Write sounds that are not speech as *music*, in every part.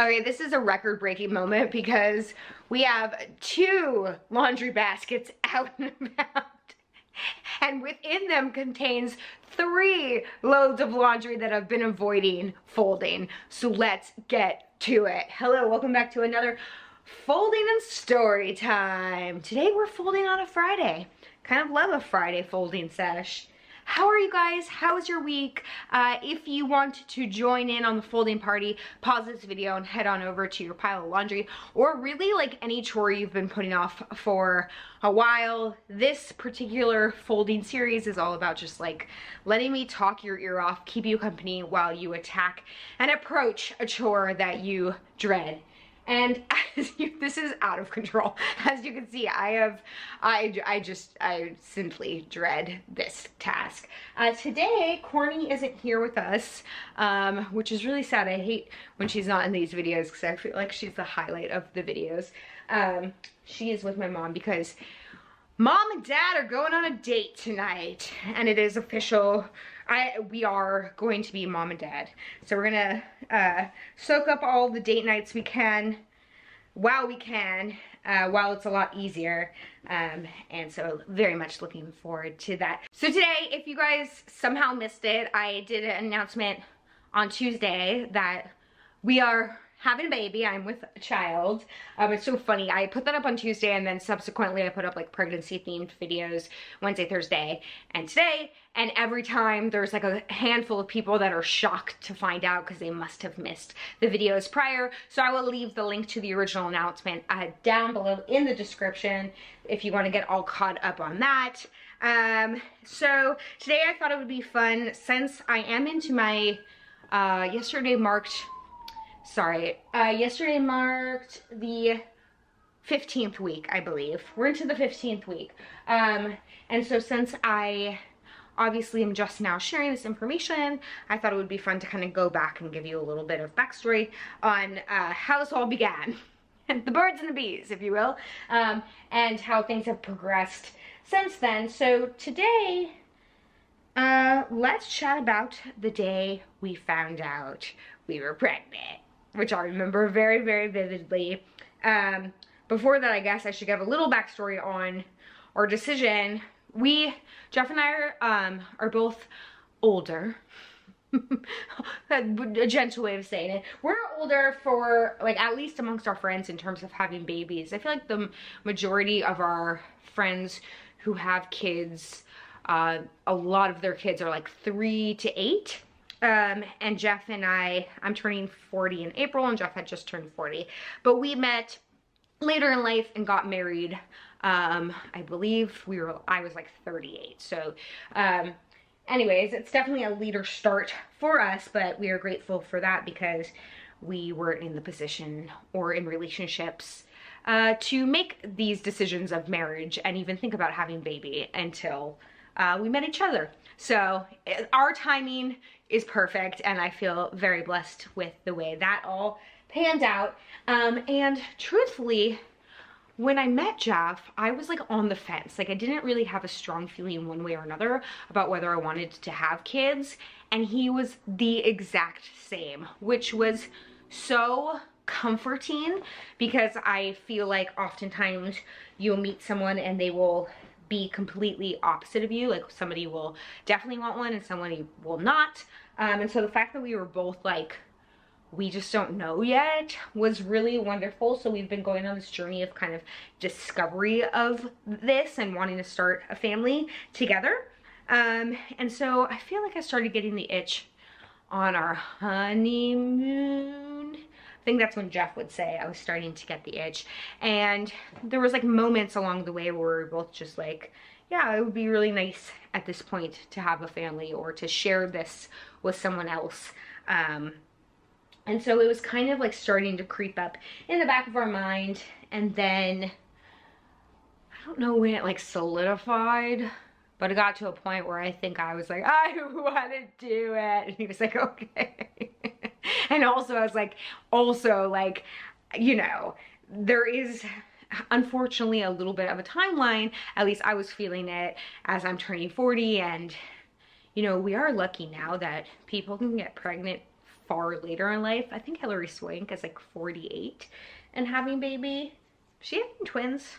Okay, this is a record breaking moment because we have two laundry baskets *laughs* out and about. And within them contains three loads of laundry that I've been avoiding folding. So let's get to it. Hello, welcome back to another folding and story time. Today we're folding on a Friday. Kind of love a Friday folding sesh. How are you guys? How was your week? Uh, if you want to join in on the folding party, pause this video and head on over to your pile of laundry or really like any chore you've been putting off for a while. This particular folding series is all about just like letting me talk your ear off, keep you company while you attack and approach a chore that you dread. And *laughs* you, this is out of control. *laughs* As you can see, I have, I, I just, I simply dread this task. Uh, today, Corny isn't here with us, um, which is really sad. I hate when she's not in these videos because I feel like she's the highlight of the videos. Um, she is with my mom because mom and dad are going on a date tonight and it is official I we are going to be mom and dad. So we're gonna uh, soak up all the date nights we can while we can uh, while it's a lot easier. Um, and so very much looking forward to that. So today if you guys somehow missed it I did an announcement on Tuesday that we are having a baby. I'm with a child. Um, it's so funny. I put that up on Tuesday and then subsequently I put up like pregnancy themed videos Wednesday, Thursday, and today. And every time there's like a handful of people that are shocked to find out because they must have missed the videos prior. So I will leave the link to the original announcement uh, down below in the description if you want to get all caught up on that. Um, so today I thought it would be fun since I am into my, uh, yesterday marked sorry, uh, yesterday marked the 15th week, I believe. We're into the 15th week. Um, and so since I obviously am just now sharing this information, I thought it would be fun to kind of go back and give you a little bit of backstory on uh, how this all began. *laughs* the birds and the bees, if you will, um, and how things have progressed since then. So today, uh, let's chat about the day we found out we were pregnant which I remember very, very vividly. Um, before that, I guess I should give a little backstory on our decision. We, Jeff and I are, um, are both older. *laughs* a gentle way of saying it. We're older for, like, at least amongst our friends in terms of having babies. I feel like the majority of our friends who have kids, uh, a lot of their kids are like three to eight um, and Jeff and I, I'm turning 40 in April and Jeff had just turned 40. But we met later in life and got married. Um, I believe we were, I was like 38. So, um, anyways, it's definitely a later start for us, but we are grateful for that because we weren't in the position or in relationships uh, to make these decisions of marriage and even think about having baby until uh, we met each other. So our timing is perfect and I feel very blessed with the way that all panned out. Um, and truthfully, when I met Jeff, I was like on the fence. Like I didn't really have a strong feeling one way or another about whether I wanted to have kids. And he was the exact same, which was so comforting because I feel like oftentimes you'll meet someone and they will be completely opposite of you. Like somebody will definitely want one and somebody will not. Um, and so the fact that we were both like, we just don't know yet was really wonderful. So we've been going on this journey of kind of discovery of this and wanting to start a family together. Um, and so I feel like I started getting the itch on our honeymoon. Think that's when Jeff would say I was starting to get the itch. And there was like moments along the way where we were both just like, yeah, it would be really nice at this point to have a family or to share this with someone else. Um, and so it was kind of like starting to creep up in the back of our mind. And then I don't know when it like solidified, but it got to a point where I think I was like, *laughs* I want to do it. And he was like, *laughs* okay. *laughs* and also I was like, also like, you know, there is unfortunately a little bit of a timeline. At least I was feeling it as I'm turning 40 and you know, we are lucky now that people can get pregnant far later in life. I think Hilary Swank is like 48 and having baby. She having twins?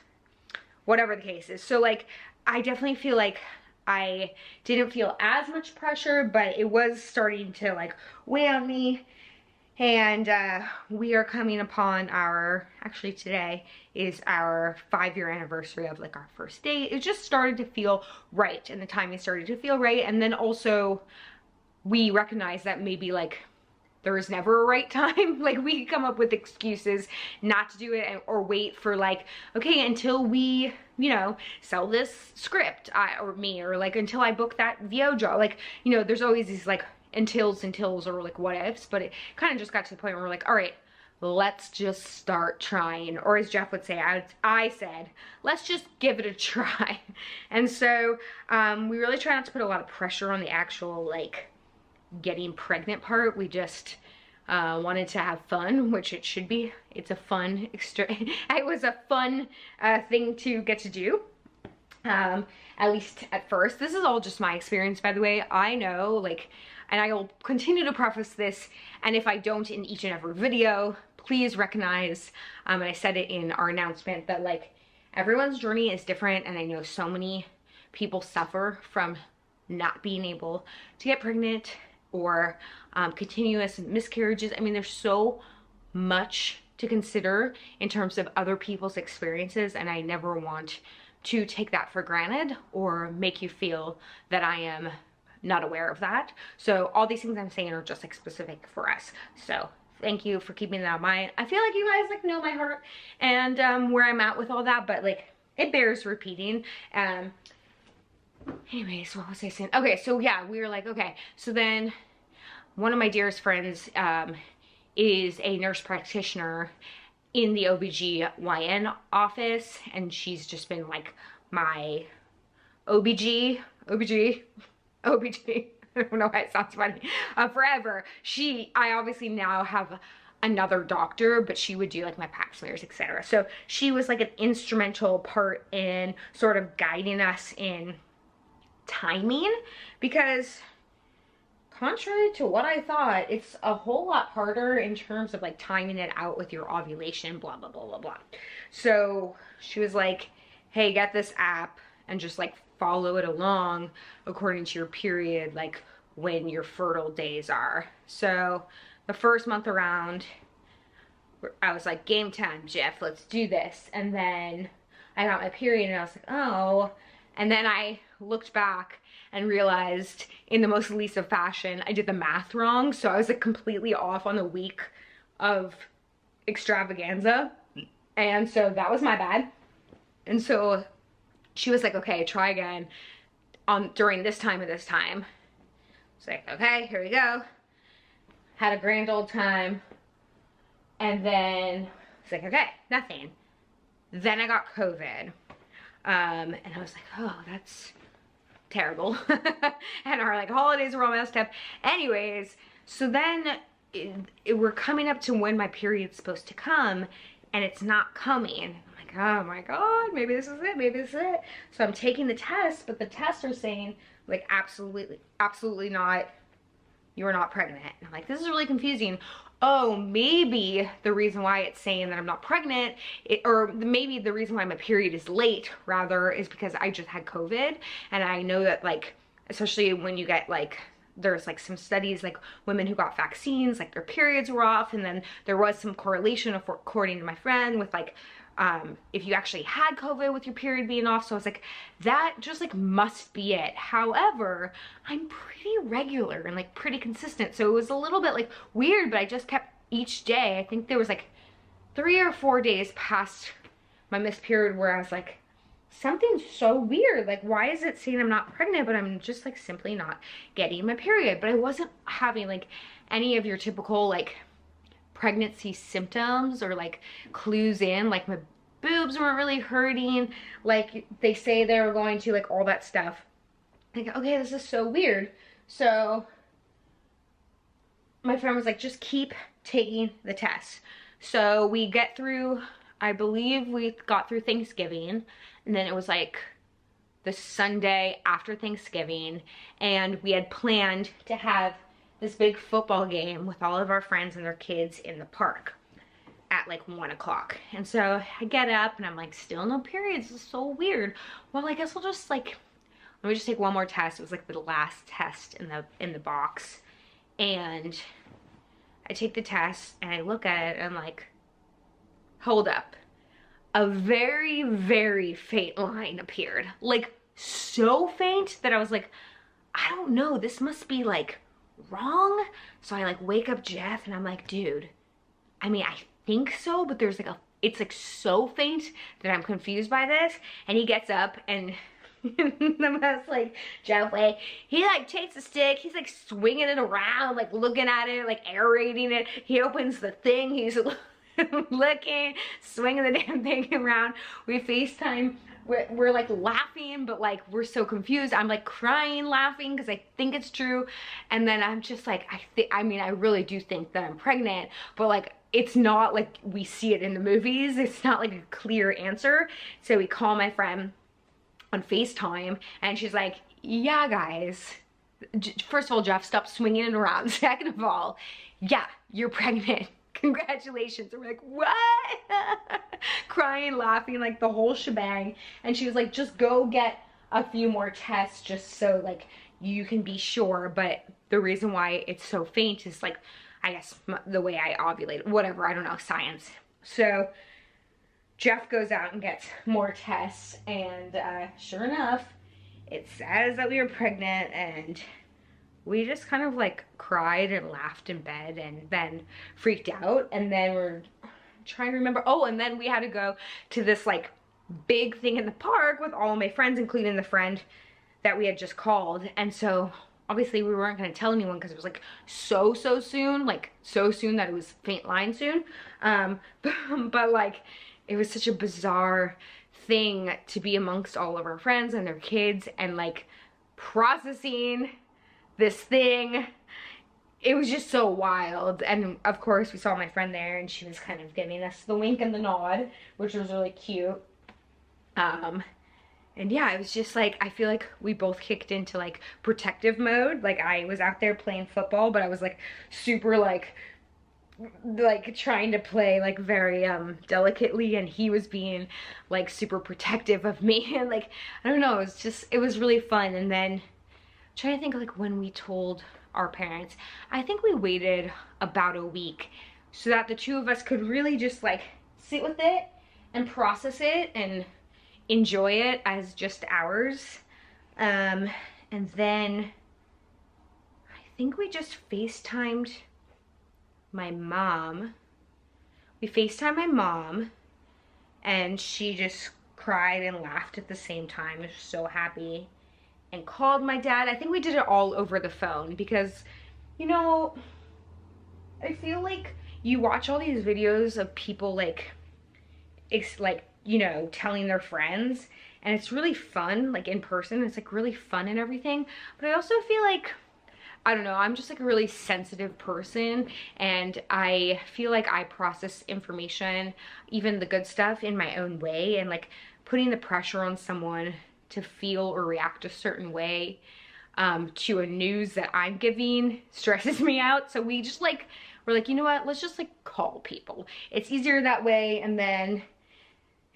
Whatever the case is. So like, I definitely feel like I didn't feel as much pressure, but it was starting to like weigh on me. And uh, we are coming upon our, actually today is our five year anniversary of like our first date. It just started to feel right and the timing started to feel right. And then also we recognize that maybe like there is never a right *laughs* time. like we come up with excuses not to do it or wait for like, okay, until we, you know, sell this script I, or me, or like until I book that VO job. Like, you know, there's always these like untils and tills or like what ifs, but it kind of just got to the point where we're like, all right, let's just start trying. Or as Jeff would say, I, I said, let's just give it a try. *laughs* And so um, we really try not to put a lot of pressure on the actual like getting pregnant part. We just uh, wanted to have fun, which it should be. It's a fun, *laughs* it was a fun uh, thing to get to do. Um, at least at first. This is all just my experience, by the way. I know, like, and I will continue to preface this, and if I don't in each and every video, please recognize, um, and I said it in our announcement, that like, everyone's journey is different, and I know so many people suffer from not being able to get pregnant, or um, continuous miscarriages. I mean, there's so much to consider in terms of other people's experiences and I never want to take that for granted or make you feel that I am not aware of that. So all these things I'm saying are just like specific for us. So thank you for keeping that in mind. I feel like you guys like know my heart and um, where I'm at with all that, but like it bears repeating. Um, anyways, what was I saying? Okay, so yeah, we were like, okay, so then one of my dearest friends um, is a nurse practitioner in the OBGYN office and she's just been like my OBG, OBG, *laughs* OBG, *laughs* I don't know why it sounds funny, uh, forever. She, I obviously now have another doctor, but she would do like my pap smears, etc. So she was like an instrumental part in sort of guiding us in timing because contrary to what I thought, it's a whole lot harder in terms of like timing it out with your ovulation, blah, blah, blah, blah, blah. So she was like, hey, get this app and just like follow it along according to your period, like when your fertile days are. So the first month around, I was like, game time, Jeff, let's do this. And then I got my period and I was like, oh. And then I looked back and realized in the most least of fashion, I did the math wrong. So I was like completely off on the week of extravaganza. And so that was my bad. And so she was like, okay, try again on during this time and this time. It's like, okay, here we go. Had a grand old time. And then it's like, okay, nothing. Then I got COVID. Um, and I was like, oh, that's terrible. *laughs* and our like holidays were all messed up. Anyways, so then it, it, we're coming up to when my period's supposed to come and it's not coming. I'm like, oh my God, maybe this is it, maybe this is it. So I'm taking the test, but the tests are saying like absolutely, absolutely not, you're not pregnant. And I'm like, this is really confusing oh, maybe the reason why it's saying that I'm not pregnant, it, or maybe the reason why my period is late, rather, is because I just had COVID. And I know that, like, especially when you get, like, there's like some studies like women who got vaccines like their periods were off and then there was some correlation according to my friend with like um, if you actually had COVID with your period being off. So I was like, that just like must be it. However, I'm pretty regular and like pretty consistent. So it was a little bit like weird, but I just kept each day. I think there was like three or four days past my missed period where I was like, something's so weird. Like, why is it saying I'm not pregnant, but I'm just like simply not getting my period? But I wasn't having like any of your typical like pregnancy symptoms or like clues in like my boobs weren't really hurting like they say they were going to like all that stuff. Like okay this is so weird. So my friend was like just keep taking the test. So we get through I believe we got through Thanksgiving and then it was like the Sunday after Thanksgiving and we had planned to have this big football game with all of our friends and their kids in the park at like one o'clock. And so I get up and I'm like, still no periods. This is so weird. Well, I guess I'll just like, let me just take one more test. It was like the last test in the in the box. And I take the test and I look at it and I'm like, hold up. A very, very faint line appeared. Like so faint that I was like, I don't know, this must be like wrong. So I like wake up Jeff and I'm like, dude, I mean, I think so, but there's like a, it's like so faint that I'm confused by this. And he gets up and *laughs* the most like Jeff way, he like takes a stick, he's like swinging it around, like looking at it, like aerating it. He opens the thing, he's *laughs* looking, swinging the damn thing *laughs* around. We FaceTime we're, we're like laughing, but like we're so confused. I'm like crying laughing because I think it's true. And then I'm just like, I think, I mean, I really do think that I'm pregnant, but like it's not like we see it in the movies. It's not like a clear answer. So we call my friend on FaceTime and she's like, yeah, guys. First of all, Jeff, stop swinging it around. *laughs* Second of all, yeah, you're pregnant. Congratulations. And we're like, what? *laughs* Crying, laughing, like the whole shebang. And she was like, just go get a few more tests just so like you can be sure. But the reason why it's so faint is like, I guess the way I ovulate, whatever, I don't know, science. So Jeff goes out and gets more tests and uh, sure enough, it says that we were pregnant and we just kind of like cried and laughed in bed and then freaked out and then we're trying to remember oh and then we had to go to this like big thing in the park with all my friends including the friend that we had just called. And so obviously we weren't going to tell anyone because it was like so so soon like so soon that it was faint line soon. Um but, *laughs* but like it was such a bizarre thing to be amongst all of our friends and their kids and like processing this thing. It was just so wild. And of course we saw my friend there and she was kind of giving us the wink and the nod, which was really cute. Um, and yeah, it was just like, I feel like we both kicked into like protective mode. Like I was out there playing football, but I was like super like, like trying to play like very um delicately and he was being like super protective of me and *laughs* like I don't know it was just it was really fun and then trying to think like when we told our parents. I think we waited about a week so that the two of us could really just like sit with it and process it and enjoy it as just ours. Um, and then I think we just FaceTimed my mom. We FaceTimed my mom and she just cried and laughed at the same time. Was so happy and called my dad. I think we did it all over the phone because, you know, I feel like you watch all these videos of people like, it's like, you know, telling their friends and it's really fun, like in person, it's like really fun and everything. But I also feel like, I don't know, I'm just like a really sensitive person and I feel like I process information, even the good stuff in my own way and like putting the pressure on someone to feel or react a certain way um, to a news that I'm giving stresses *laughs* me out. So we just like, we're like, you know what, let's just like call people. It's easier that way and then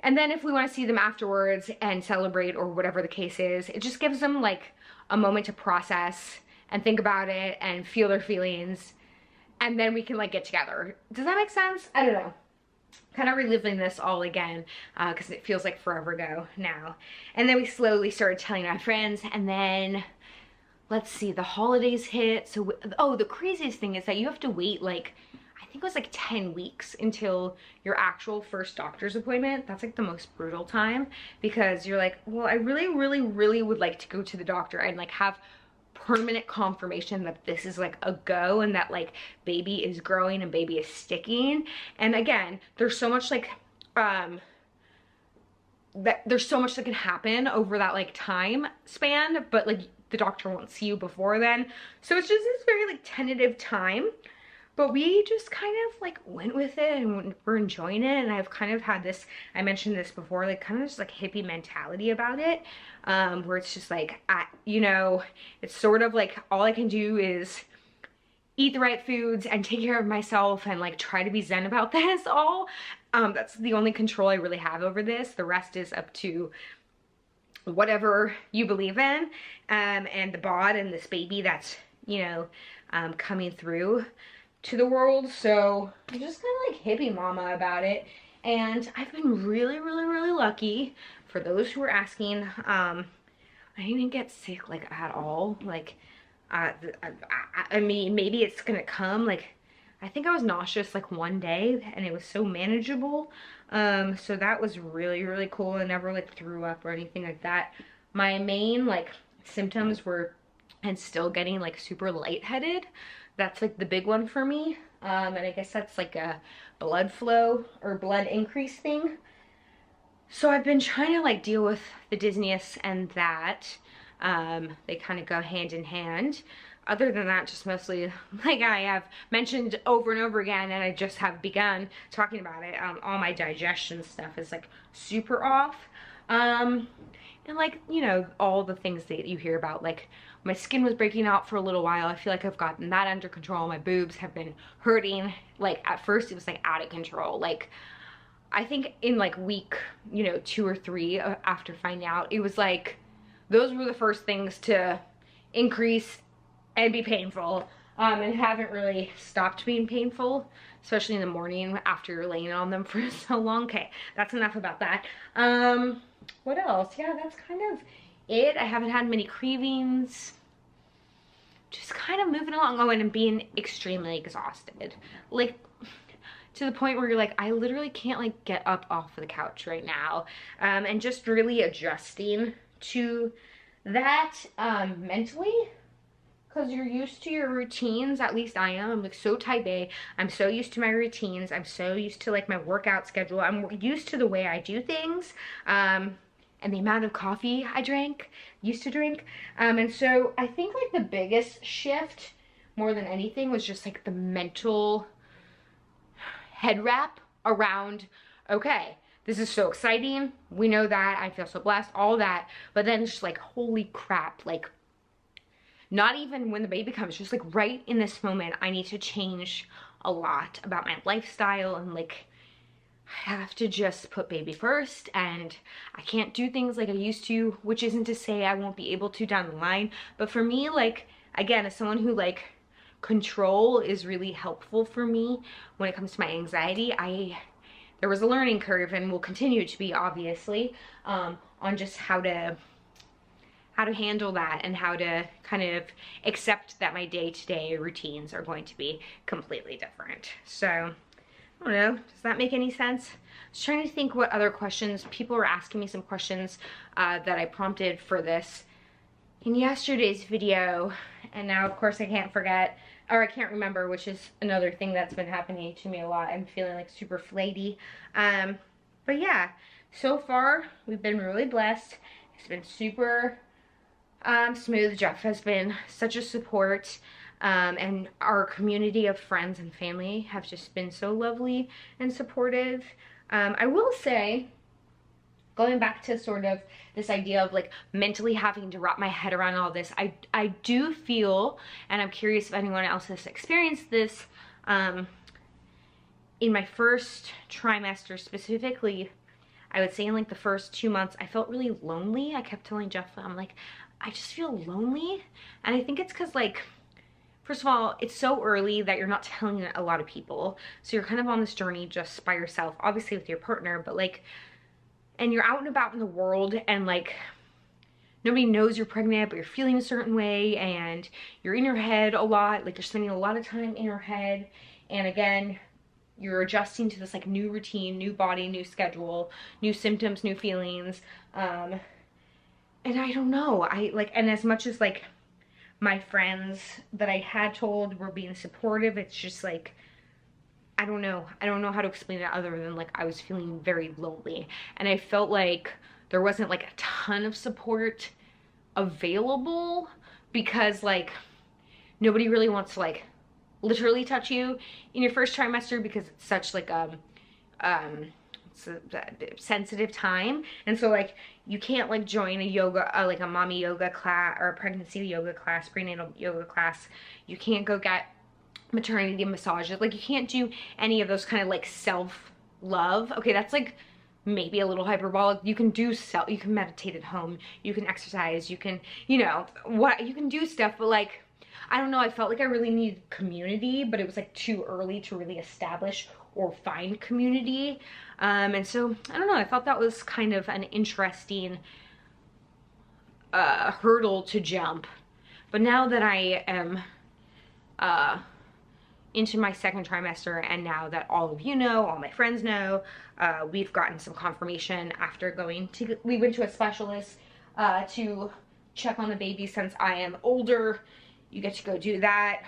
and then if we want to see them afterwards and celebrate or whatever the case is, it just gives them like a moment to process and think about it and feel their feelings. And then we can like get together. Does that make sense? I don't know kind of reliving this all again because uh, it feels like forever ago now. And then we slowly started telling our friends and then let's see, the holidays hit. So, oh, the craziest thing is that you have to wait like, I think it was like 10 weeks until your actual first doctor's appointment. That's like the most brutal time because you're like, well, I really, really, really would like to go to the doctor and like have permanent confirmation that this is like a go and that like baby is growing and baby is sticking. And again, there's so much like, um, that there's so much that can happen over that like time span, but like the doctor won't see you before then. So it's just this very like tentative time. But we just kind of like went with it and we're enjoying it. And I've kind of had this, I mentioned this before, like kind of just like hippie mentality about it. Um, where it's just like, I, you know, it's sort of like all I can do is eat the right foods and take care of myself and like try to be zen about *laughs* this all. Um, that's the only control I really have over this. The rest is up to whatever you believe in um, and the bod and this baby that's, you know, um, coming through to the world. So I'm just kind of like hippie mama about it. And I've been really, really, really lucky. For those who are asking, um, I didn't get sick like at all. Like, uh, I, I, I mean, maybe it's gonna come. Like, I think I was nauseous like one day and it was so manageable. Um, so that was really, really cool. I never like threw up or anything like that. My main like symptoms were and still getting like super lightheaded. That's like the big one for me. Um, and I guess that's like a blood flow or blood increase thing. So I've been trying to like deal with the dizziness and that. Um, they kind of go hand in hand. Other than that, just mostly, *laughs* like I have mentioned over and over again, and I just have begun talking about it, um, all my digestion stuff is like super off. Um, and like, you know, all the things that you hear about, like my skin was breaking out for a little while. I feel like I've gotten that under control. My boobs have been hurting. Like at first it was like out of control. Like I think in like week, you know, two or three uh, after finding out, it was like, those were the first things to increase and be painful. Um, and haven't really stopped being painful, especially in the morning after you're laying on them *laughs* for so long. Okay, that's enough about that. Um, what else? Yeah, that's kind of it. I haven't had many cravings. Just kind of moving along. Oh, and being extremely exhausted. Like, to the point where you're like, I literally can't like get up off of the couch right now. Um, and just really adjusting to that um, mentally because you're used to your routines at least i am i'm like so type a i'm so used to my routines i'm so used to like my workout schedule i'm used to the way i do things um and the amount of coffee i drank used to drink. Um and so i think like the biggest shift more than anything was just like the mental head wrap around okay this is so exciting. We know that. I feel so blessed. All that. But then it's just like holy crap like not even when the baby comes, just like right in this moment, I need to change a lot about my lifestyle and like I have to just put baby first and I can't do things like I used to, which isn't to say I won't be able to down the line. But for me, like, again, as someone who like control is really helpful for me when it comes to my anxiety, I, there was a learning curve and will continue to be obviously um, on just how to how to handle that and how to kind of accept that my day-to-day -day routines are going to be completely different. So, I don't know, does that make any sense? I was trying to think what other questions, people were asking me some questions uh, that I prompted for this in yesterday's video, and now of course I can't forget, or I can't remember, which is another thing that's been happening to me a lot. I'm feeling like super flighty. Um, but yeah, so far we've been really blessed. It's been super um, Smooth. Jeff has been such a support. Um, and our community of friends and family have just been so lovely and supportive. Um, I will say, going back to sort of this idea of like mentally having to wrap my head around all this, I, I do feel, and I'm curious if anyone else has experienced this, um, in my first trimester specifically, I would say in like the first two months, I felt really lonely. I kept telling Jeff, I'm like, I just feel lonely. And I think it's because like, first of all, it's so early that you're not telling a lot of people. So you're kind of on this journey just by yourself, obviously with your partner, but like, and you're out and about in the world and like, nobody knows you're pregnant, but you're feeling a certain way and you're in your head a lot. Like you're spending a lot of time in your head. And again, you're adjusting to this like new routine, new body, new schedule, new symptoms, new feelings. Um, and I don't know, I like, and as much as like my friends that I had told were being supportive, it's just like, I don't know. I don't know how to explain it other than like I was feeling very lonely. And I felt like there wasn't like a ton of support available because like nobody really wants to like literally touch you in your first trimester because it's such like um um sensitive time and so like you can't like join a yoga uh, like a mommy yoga class or a pregnancy yoga class prenatal yoga class you can't go get maternity massages. Like you can't do any of those kind of like self love. Okay, that's like maybe a little hyperbolic. You can do self, you can meditate at home, you can exercise, you can, you know, what, you can do stuff, but like, I don't know, I felt like I really needed community, but it was like too early to really establish or find community. Um, and so, I don't know, I thought that was kind of an interesting uh, hurdle to jump. But now that I am uh, into my second trimester and now that all of you know, all my friends know, uh, we've gotten some confirmation after going to, we went to a specialist uh, to check on the baby since I am older. You get to go do that,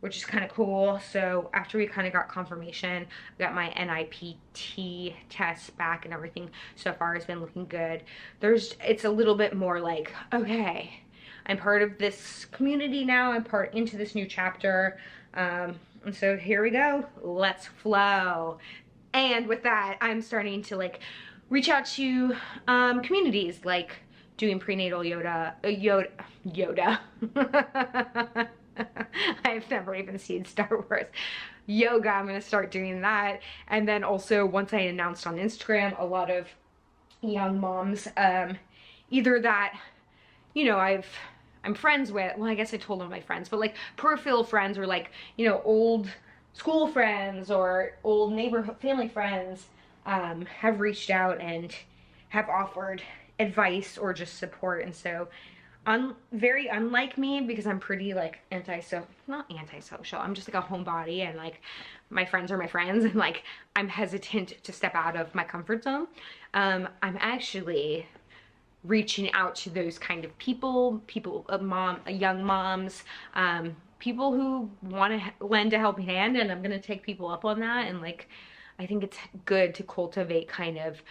which is kind of cool. So after we kind of got confirmation, I got my NIPT test back and everything so far has been looking good. There's, it's a little bit more like, okay, I'm part of this community now. I'm part into this new chapter. Um, and so here we go. Let's flow. And with that, I'm starting to like reach out to um, communities like doing prenatal Yoda, uh, Yoda, Yoda. *laughs* *laughs* I've never even seen Star Wars. Yoga, I'm gonna start doing that. And then also once I announced on Instagram, a lot of young moms, um, either that, you know, I've I'm friends with, well, I guess I told them my friends, but like peripheral friends or like, you know, old school friends or old neighborhood family friends um, have reached out and have offered advice or just support. And so, un very unlike me because I'm pretty like anti-so, not anti-social, I'm just like a homebody and like my friends are my friends and like I'm hesitant to step out of my comfort zone. Um, I'm actually reaching out to those kind of people, people, uh, mom, uh, young moms, um, people who want to lend a helping hand and I'm going to take people up on that. And like, I think it's good to cultivate kind of,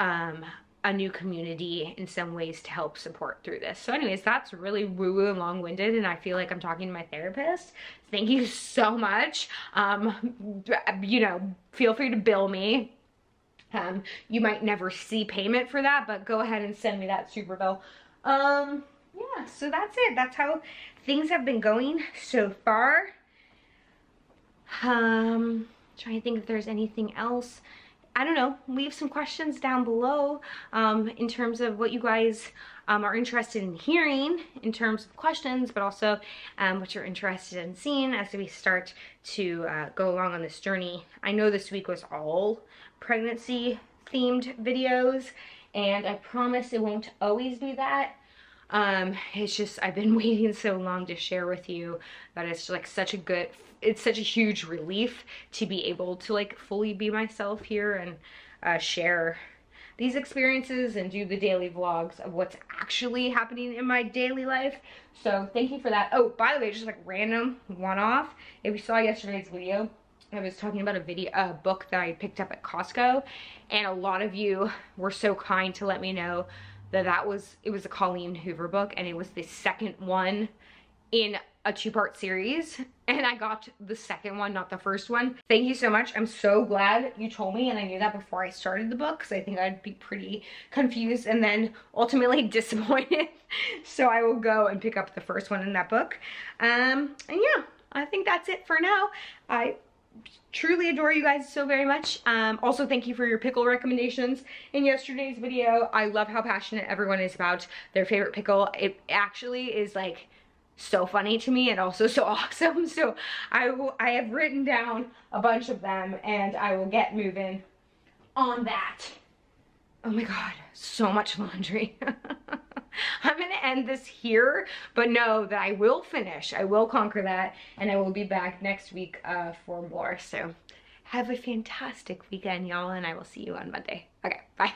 um, a new community in some ways to help support through this. So anyways, that's really woo-woo and long-winded and I feel like I'm talking to my therapist. Thank you so much. Um, you know, feel free to bill me um, you might never see payment for that, but go ahead and send me that super bill. Um, yeah, so that's it. That's how things have been going so far. Um, trying to think if there's anything else. I don't know, leave some questions down below um, in terms of what you guys um, are interested in hearing in terms of questions, but also um, what you're interested in seeing as we start to uh, go along on this journey. I know this week was all pregnancy themed videos and I promise it won't always be that. Um, it's just, I've been *laughs* waiting so long to share with you that it's like such a good, it's such a huge relief to be able to like fully be myself here and uh, share these experiences and do the daily vlogs of what's actually happening in my daily life. So thank you for that. Oh, by the way, just like random one-off. If you saw yesterday's video, I was talking about a video, a book that I picked up at Costco, and a lot of you were so kind to let me know that that was, it was a Colleen Hoover book, and it was the second one in a two-part series, and I got the second one, not the first one. Thank you so much. I'm so glad you told me, and I knew that before I started the book, because I think I'd be pretty confused and then ultimately *laughs* disappointed. so I will go and pick up the first one in that book. Um, and yeah, I think that's it for now. I truly adore you guys so very much. Um, also, thank you for your pickle recommendations in yesterday's video. I love how passionate everyone is about their favorite pickle. It actually is like so funny to me and also *laughs* so awesome. So I, will, I have written down a bunch of them and I will get moving on that. Oh my God, so much laundry. *laughs* *laughs* I'm gonna end this here, but know that I will finish. I will conquer that, and I will be back next week uh, for more. So have a fantastic weekend, y'all, and I will see you on Monday. Okay, bye.